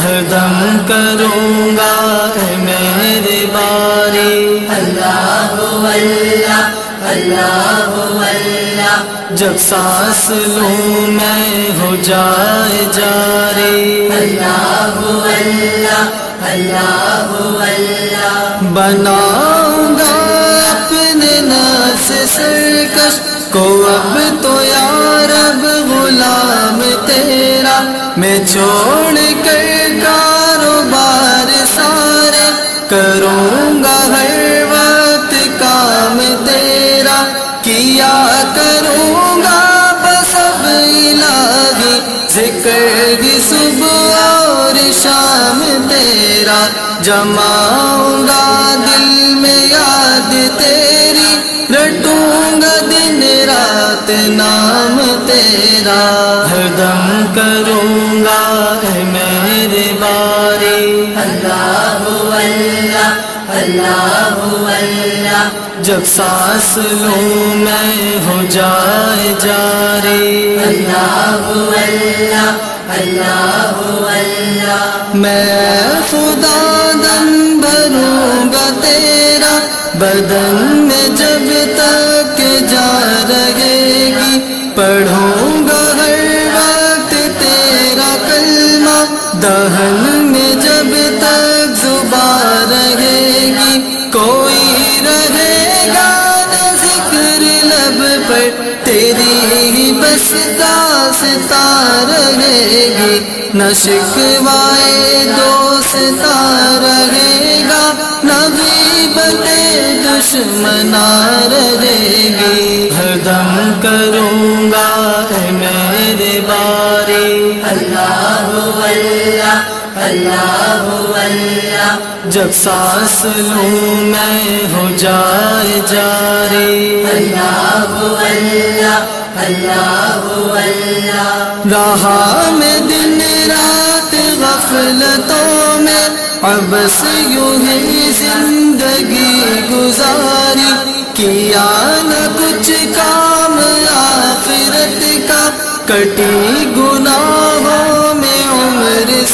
हरदम करूँगा मेरे बारी। जब सांस लूँ मैं हो जाए बनाऊँगा को अब तो यार, अब गुलाम तेरा। मैं छोड़ कर कारोबार सारे करूँगा हर वक्त काम तेरा। किया करूँगा बस इलाही ज़िक्र ही सुबह और शाम तेरा। जमाऊँगा दिल में याद तेरी, रटूँगा नाम तेरा हरदम करूँगा ऐ मेरे बारी। जब सांस लूँ मैं हो जाए जारी। मैं खुदा दम भरूँगा तेरा बदन में जब तक जा पढ़ूँगा हर वक्त तेरा कलमा, दहन में जब तक जुबा रहेगी, कोई रहेगा न ज़िक्र लब पर, तेरी ही बसता रहेगी न शिकवाए दोस्ता रहेगा न गीबत दुश्मना रहेगी। जब सांस लूँ मैं हो जाए जारी। रहा में दिन रात गफलतों में अबस यूँ ही ज़िंदगी गुजारी। किया न कुछ काम आखिरत का कटी गुनाहों उम्र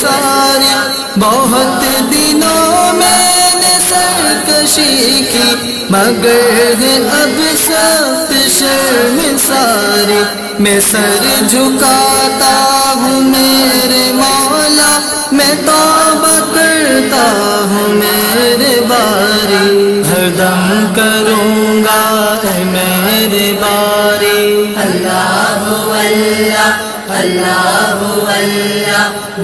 सारी। बहुत दिनों मैंने सरकशी की, मगर है अब सख्त शर्म सारी। मैं सर झुकाता हूँ, मेरे मौला, मैं तौबा करता हूँ, मेरे बारी। हरदम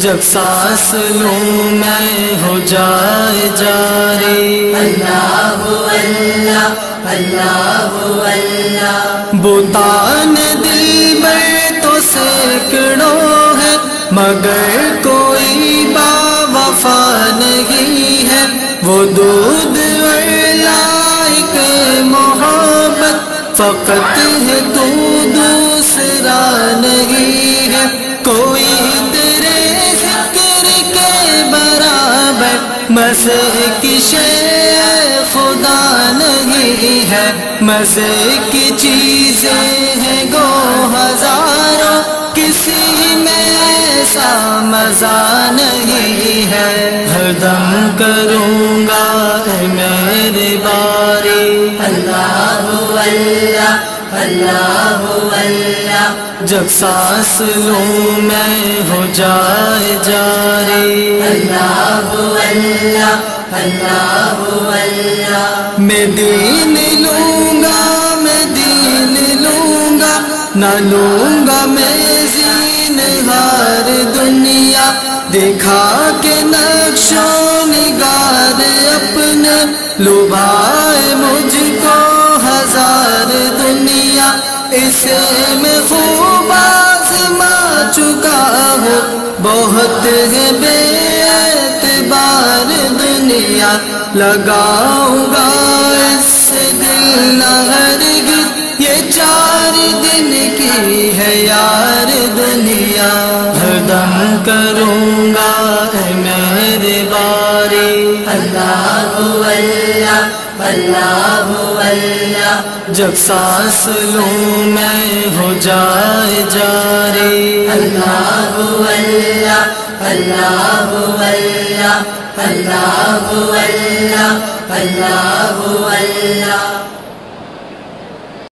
जब सांस लूँ मैं हो जाए जारी बुतान दिल में तो सैकड़ों है मगर कोई बावफा नहीं है। वो दूध बराबर मज़े की शे खुदा नहीं है। मज़े की चीज़ें हैं गो हज़ारों। किसी में ऐसा मज़ा नहीं है। हरदम करूँगा मेरे बारी। जब सांस लूँ मैं हो जाए जारी। मैं दीन लूँगा, मैं दीन लूँगा, ना लूँगा मैं जीन हार दुनिया। दिखा के नक्शो निगार अपने, लुभाए इसे मैं खूब आजमा चुका हूँ। बहुत है बेतबार दुनिया। लगाऊँगा इससे दिल न हरगिज ये चार दिन की है यार दुनिया। हरदम करूँगा मेरे बारी। अल्लाह अल्लाह जब सांस लूँ मैं हो जाए जारी। अल्लाह अल्लाह अल्लाह अल्लाह अल्लाह अल्लाह अल्लाह अल्लाह।